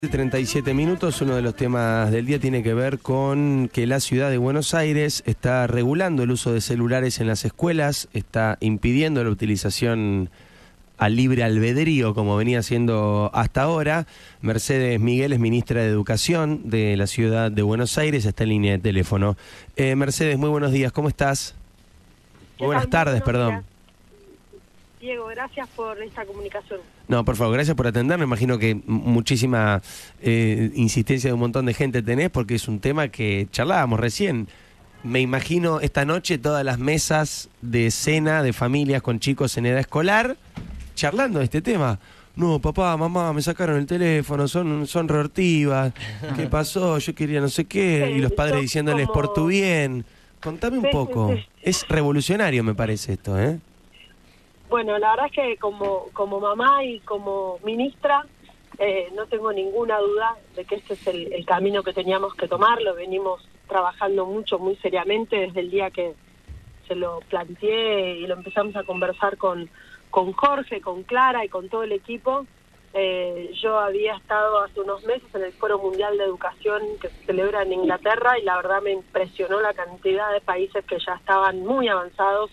37 minutos, uno de los temas del día tiene que ver con que la ciudad de Buenos Aires está regulando el uso de celulares en las escuelas, está impidiendo la utilización al libre albedrío como venía siendo hasta ahora. Mercedes Miguel es ministra de Educación de la ciudad de Buenos Aires, está en línea de teléfono. Eh, Mercedes, muy buenos días, ¿cómo estás? Buenas tardes, perdón. Diego, gracias por esta comunicación. No, por favor, gracias por atender. Me imagino que muchísima eh, insistencia de un montón de gente tenés porque es un tema que charlábamos recién. Me imagino esta noche todas las mesas de cena de familias con chicos en edad escolar charlando de este tema. No, papá, mamá, me sacaron el teléfono, son, son reortivas. ¿Qué pasó? Yo quería no sé qué. Y los padres diciéndoles por tu bien. Contame un poco. Es revolucionario, me parece esto, ¿eh? Bueno, la verdad es que como, como mamá y como ministra eh, no tengo ninguna duda de que este es el, camino que teníamos que tomar, lo venimos trabajando mucho, muy seriamente desde el día que se lo planteé y lo empezamos a conversar con, con Jorge, con Clara y con todo el equipo. Eh, yo había estado hace unos meses en el Foro Mundial de Educación que se celebra en Inglaterra y la verdad me impresionó la cantidad de países que ya estaban muy avanzados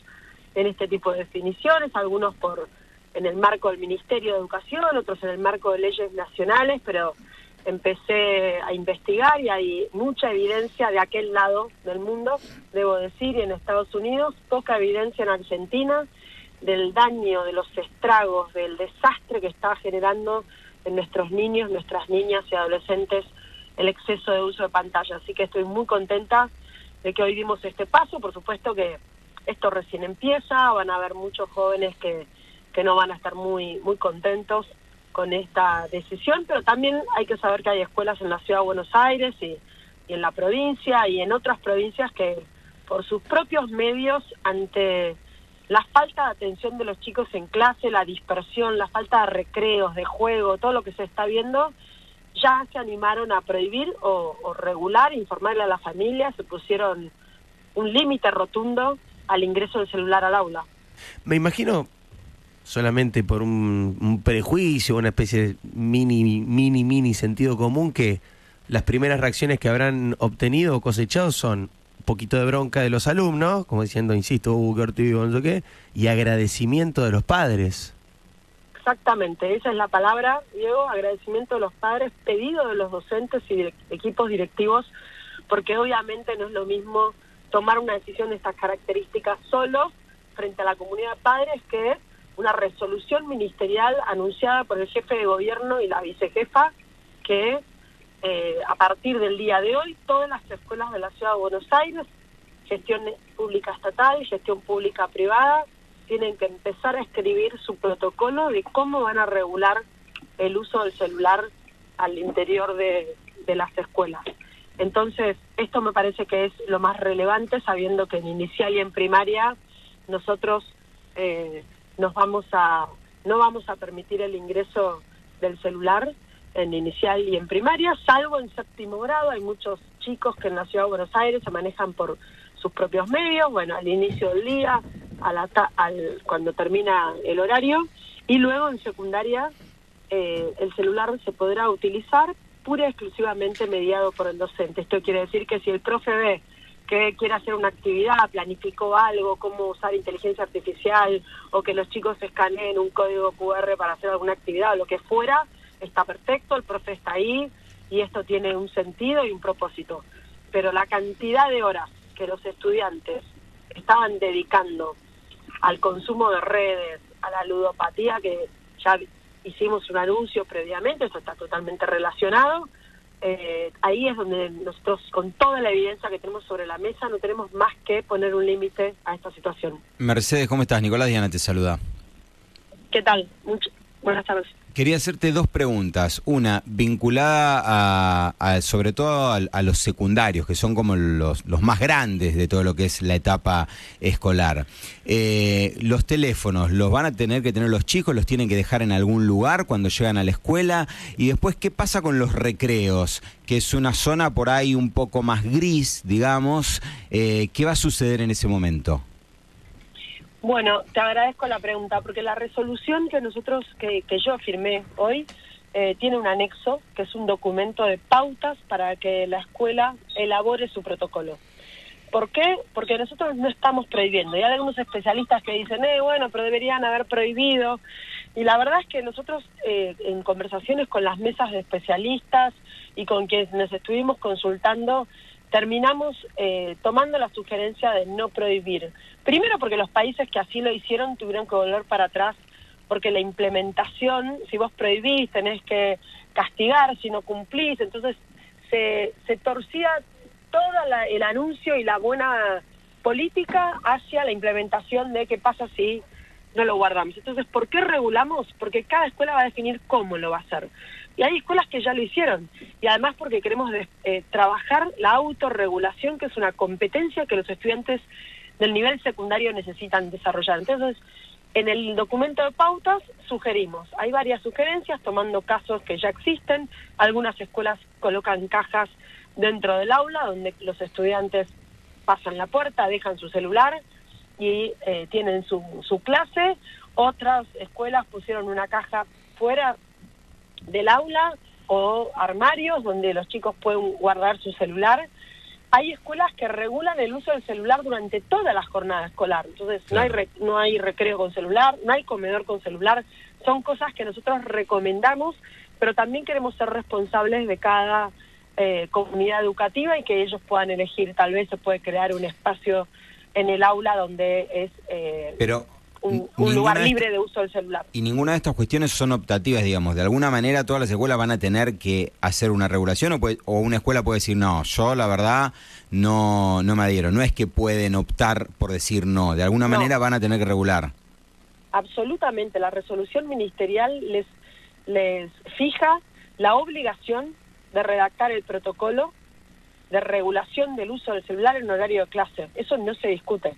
en este tipo de definiciones, algunos por en el marco del Ministerio de Educación, otros en el marco de leyes nacionales, pero empecé a investigar y hay mucha evidencia de aquel lado del mundo, debo decir, y en Estados Unidos, poca evidencia en Argentina del daño, de los estragos, del desastre que está generando en nuestros niños, nuestras niñas y adolescentes el exceso de uso de pantalla. Así que estoy muy contenta de que hoy dimos este paso. Por supuesto que esto recién empieza, van a haber muchos jóvenes que, que no van a estar muy, muy contentos con esta decisión, pero también hay que saber que hay escuelas en la ciudad de Buenos Aires y, y en la provincia y en otras provincias que por sus propios medios, ante la falta de atención de los chicos en clase, la dispersión, la falta de recreos, de juego, todo lo que se está viendo, ya se animaron a prohibir o, o regular, informarle a la familia, se pusieron un límite rotundo al ingreso del celular al aula. Me imagino solamente por un, un, prejuicio, una especie de mini, mini, mini sentido común que las primeras reacciones que habrán obtenido o cosechado son un poquito de bronca de los alumnos, como diciendo, insisto, uh, qué no sé qué, y agradecimiento de los padres. Exactamente, esa es la palabra, Diego, agradecimiento de los padres, pedido de los docentes y equipos directivos, porque obviamente no es lo mismo tomar una decisión de estas características solo frente a la comunidad de padres que una resolución ministerial anunciada por el jefe de gobierno y la vicejefa que eh, a partir del día de hoy todas las escuelas de la ciudad de Buenos Aires, gestión pública estatal y gestión pública privada, tienen que empezar a escribir su protocolo de cómo van a regular el uso del celular al interior de las escuelas. Entonces, esto me parece que es lo más relevante, sabiendo que en inicial y en primaria nosotros eh, nos vamos a no vamos a permitir el ingreso del celular en inicial y en primaria, salvo en séptimo grado. Hay muchos chicos que en la ciudad de Buenos Aires se manejan por sus propios medios, bueno, al inicio del día, al, cuando termina el horario, y luego en secundaria eh, el celular se podrá utilizar pura y exclusivamente mediado por el docente. Esto quiere decir que si el profe ve que quiere hacer una actividad, planificó algo, cómo usar inteligencia artificial o que los chicos escaneen un código QR para hacer alguna actividad o lo que fuera, está perfecto, el profe está ahí y esto tiene un sentido y un propósito. Pero la cantidad de horas que los estudiantes estaban dedicando al consumo de redes, a la ludopatía, que ya hicimos un anuncio previamente, eso está totalmente relacionado. Eh, ahí es donde nosotros, con toda la evidencia que tenemos sobre la mesa, no tenemos más que poner un límite a esta situación. Mercedes, ¿cómo estás? Nicolás Diana te saluda. ¿Qué tal? buenas tardes. Quería hacerte dos preguntas. Una, vinculada a, sobre todo a, los secundarios, que son como los, más grandes de todo lo que es la etapa escolar. Eh, los teléfonos, ¿los van a tener que tener los chicos? ¿Los tienen que dejar en algún lugar cuando llegan a la escuela? Y después, ¿qué pasa con los recreos? Que es una zona por ahí un poco más gris, digamos. Eh, ¿Qué va a suceder en ese momento? Bueno, te agradezco la pregunta, porque la resolución que nosotros, que, que yo firmé hoy, eh, tiene un anexo, que es un documento de pautas para que la escuela elabore su protocolo. ¿Por qué? Porque nosotros no estamos prohibiendo. Y hay algunos especialistas que dicen, eh, bueno, pero deberían haber prohibido. Y la verdad es que nosotros eh, en conversaciones con las mesas de especialistas y con quienes estuvimos consultando, terminamos eh, tomando la sugerencia de no prohibir. Primero porque los países que así lo hicieron tuvieron que volver para atrás porque la implementación, si vos prohibís, tenés que castigar si no cumplís, entonces se, se torcía todo el anuncio y la buena política hacia la implementación de qué pasa si no lo guardamos. Entonces, ¿por qué regulamos? Porque cada escuela va a definir cómo lo va a hacer. Y hay escuelas que ya lo hicieron. Y además porque queremos eh, trabajar la autorregulación, que es una competencia que los estudiantes del nivel secundario necesitan desarrollar. Entonces, en el documento de pautas sugerimos, hay varias sugerencias tomando casos que ya existen, algunas escuelas colocan cajas dentro del aula donde los estudiantes pasan la puerta, dejan su celular y eh, tienen su, su clase, otras escuelas pusieron una caja fuera del aula o armarios donde los chicos pueden guardar su celular hay escuelas que regulan el uso del celular durante toda la jornada escolar. Entonces, no, hay no hay recreo con celular, no hay comedor con celular. Son cosas que nosotros recomendamos, pero también queremos ser responsables de cada eh, comunidad educativa y que ellos puedan elegir. Tal vez se puede crear un espacio en el aula donde es... Eh, pero un, lugar libre de uso del celular. Y ninguna de estas cuestiones son optativas, digamos. De alguna manera todas las escuelas van a tener que hacer una regulación o, o una escuela puede decir, no, yo la verdad no, no me adhiero. No es que pueden optar por decir no, de alguna manera van a tener que regular. Absolutamente, la resolución ministerial les, les fija la obligación de redactar el protocolo de regulación del uso del celular en horario de clase. Eso no se discute.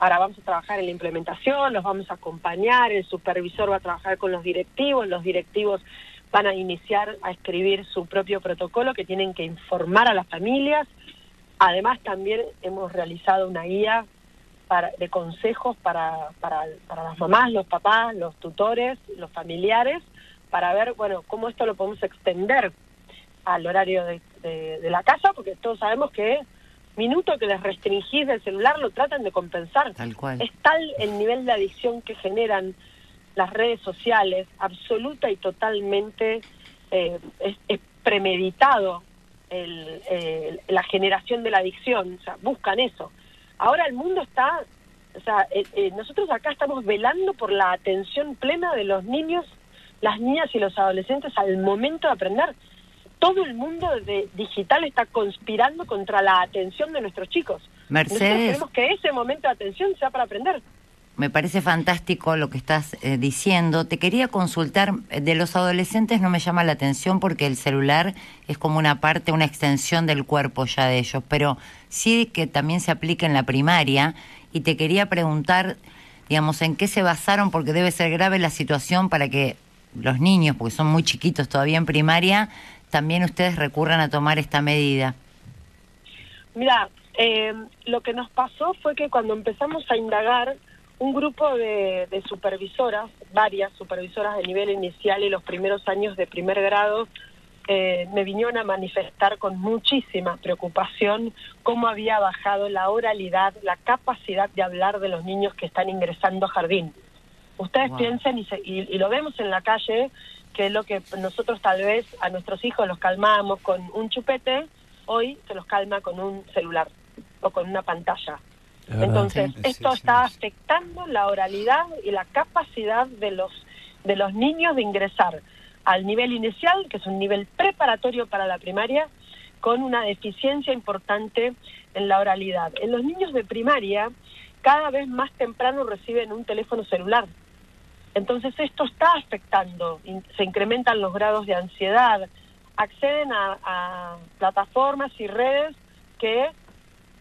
Ahora vamos a trabajar en la implementación, los vamos a acompañar, el supervisor va a trabajar con los directivos, los directivos van a iniciar a escribir su propio protocolo que tienen que informar a las familias. Además también hemos realizado una guía de consejos para, para, para las mamás, los papás, los tutores, los familiares, para ver, bueno, cómo esto lo podemos extender al horario de la casa, porque todos sabemos que minuto que les restringís del celular lo tratan de compensar. Tal cual. Es tal el nivel de adicción que generan las redes sociales, absoluta y totalmente eh, es, premeditado la generación de la adicción, o sea, buscan eso. Ahora el mundo está, o sea, eh, eh, nosotros acá estamos velando por la atención plena de los niños, las niñas y los adolescentes al momento de aprender todo el mundo de digital está conspirando contra la atención de nuestros chicos. Mercedes. queremos que ese momento de atención sea para aprender. Me parece fantástico lo que estás eh, diciendo. Te quería consultar, eh, de los adolescentes no me llama la atención porque el celular es como una parte, una extensión del cuerpo ya de ellos, pero sí que también se aplica en la primaria y te quería preguntar, digamos, en qué se basaron porque debe ser grave la situación para que los niños, porque son muy chiquitos todavía en primaria, también ustedes recurran a tomar esta medida? Mira, eh, lo que nos pasó fue que cuando empezamos a indagar, un grupo de, supervisoras, varias supervisoras de nivel inicial y los primeros años de primer grado, eh, me vinieron a manifestar con muchísima preocupación cómo había bajado la oralidad, la capacidad de hablar de los niños que están ingresando a jardín. Ustedes piensen, y, y, lo vemos en la calle, que es lo que nosotros tal vez a nuestros hijos los calmábamos con un chupete, hoy se los calma con un celular o con una pantalla. Entonces, esto está afectando la oralidad y la capacidad de los, de los niños de ingresar al nivel inicial, que es un nivel preparatorio para la primaria, con una deficiencia importante en la oralidad. En los niños de primaria, cada vez más temprano reciben un teléfono celular. Entonces esto está afectando, se incrementan los grados de ansiedad, acceden a, plataformas y redes que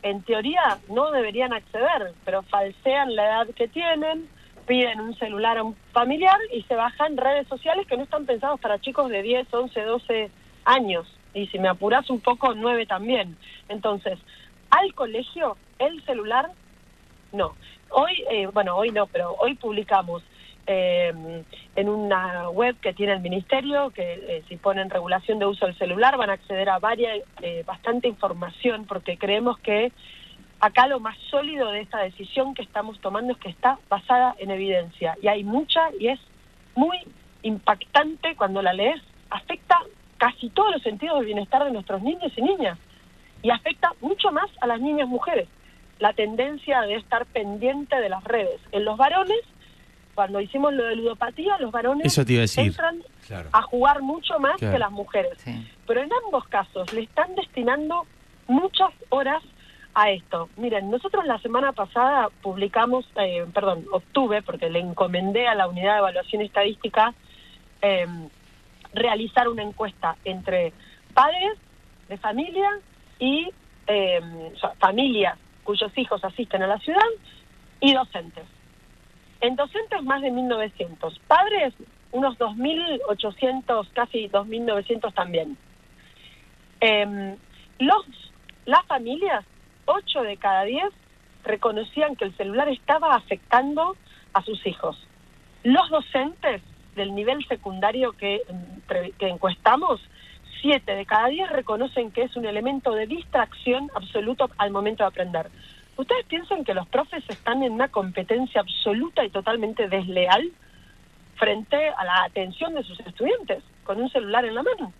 en teoría no deberían acceder, pero falsean la edad que tienen, piden un celular a un familiar y se bajan redes sociales que no están pensados para chicos de 10, 11, 12 años. Y si me apuras un poco, 9 también. Entonces, al colegio, el celular, no. Hoy, eh, bueno, hoy no, pero hoy publicamos eh, en una web que tiene el ministerio, que eh, si ponen regulación de uso del celular van a acceder a varias, eh, bastante información, porque creemos que acá lo más sólido de esta decisión que estamos tomando es que está basada en evidencia, y hay mucha, y es muy impactante cuando la lees, afecta casi todos los sentidos del bienestar de nuestros niños y niñas, y afecta mucho más a las niñas mujeres, la tendencia de estar pendiente de las redes. En los varones cuando hicimos lo de ludopatía, los varones entran a jugar mucho más que las mujeres. Pero en ambos casos le están destinando muchas horas a esto. Miren, nosotros la semana pasada publicamos, eh, perdón, octubre, porque le encomendé a la unidad de evaluación estadística em, realizar una encuesta entre padres de familia y eh, familias cuyos hijos asisten a la ciudad y docentes. En docentes más de 1.900. Padres, unos 2.800, casi 2.900 también. Eh, los, las familias, 8 de cada 10, reconocían que el celular estaba afectando a sus hijos. Los docentes del nivel secundario que, que encuestamos, 7 de cada 10 reconocen que es un elemento de distracción absoluto al momento de aprender. ¿Ustedes piensan que los profes están en una competencia absoluta y totalmente desleal frente a la atención de sus estudiantes con un celular en la mano?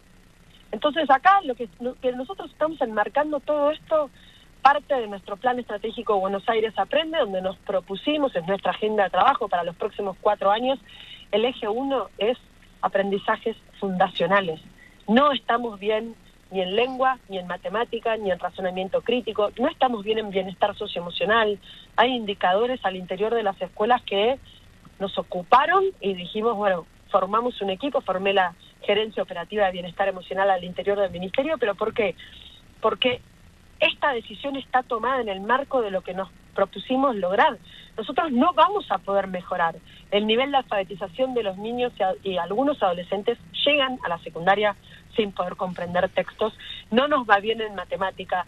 Entonces acá lo que, nosotros estamos enmarcando todo esto parte de nuestro plan estratégico Buenos Aires Aprende, donde nos propusimos en nuestra agenda de trabajo para los próximos cuatro años, el eje uno es aprendizajes fundacionales. No estamos bien ni en lengua, ni en matemática, ni en razonamiento crítico. No estamos bien en bienestar socioemocional. Hay indicadores al interior de las escuelas que nos ocuparon y dijimos, bueno, formamos un equipo, formé la gerencia operativa de bienestar emocional al interior del ministerio, pero ¿por qué? Porque esta decisión está tomada en el marco de lo que nos propusimos lograr. Nosotros no vamos a poder mejorar. El nivel de alfabetización de los niños y, algunos adolescentes llegan a la secundaria sin poder comprender textos. No nos va bien en matemática.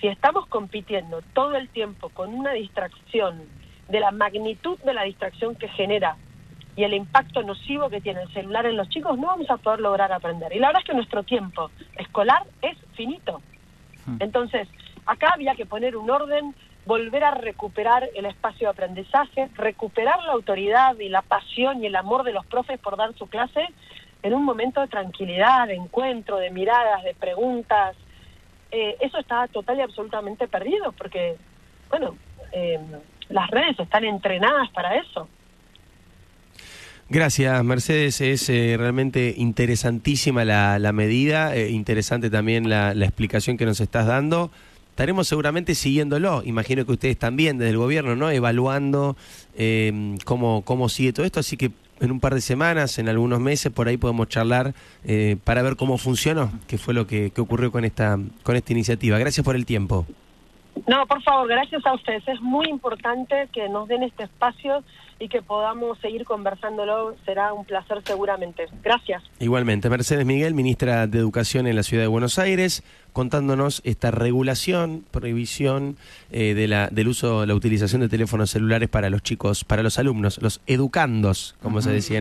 Si estamos compitiendo todo el tiempo con una distracción de la magnitud de la distracción que genera y el impacto nocivo que tiene el celular en los chicos, no vamos a poder lograr aprender. Y la verdad es que nuestro tiempo escolar es finito. Hmm. Entonces, acá había que poner un orden volver a recuperar el espacio de aprendizaje, recuperar la autoridad y la pasión y el amor de los profes por dar su clase en un momento de tranquilidad, de encuentro, de miradas, de preguntas. Eh, eso estaba total y absolutamente perdido porque, bueno, eh, las redes están entrenadas para eso. Gracias, Mercedes. Es eh, realmente interesantísima la, medida, interesante también la, la explicación que nos estás dando estaremos seguramente siguiéndolo. Imagino que ustedes también desde el gobierno, ¿no? Evaluando eh, cómo, cómo sigue todo esto. Así que en un par de semanas, en algunos meses, por ahí podemos charlar eh, para ver cómo funcionó, qué fue lo que, que, ocurrió con esta, con esta iniciativa. Gracias por el tiempo. No, por favor, gracias a ustedes. Es muy importante que nos den este espacio y que podamos seguir conversándolo. Será un placer seguramente. Gracias. Igualmente, Mercedes Miguel, ministra de Educación en la Ciudad de Buenos Aires, contándonos esta regulación, prohibición eh, de la, del uso, la utilización de teléfonos celulares para los chicos, para los alumnos, los educandos, como se decía.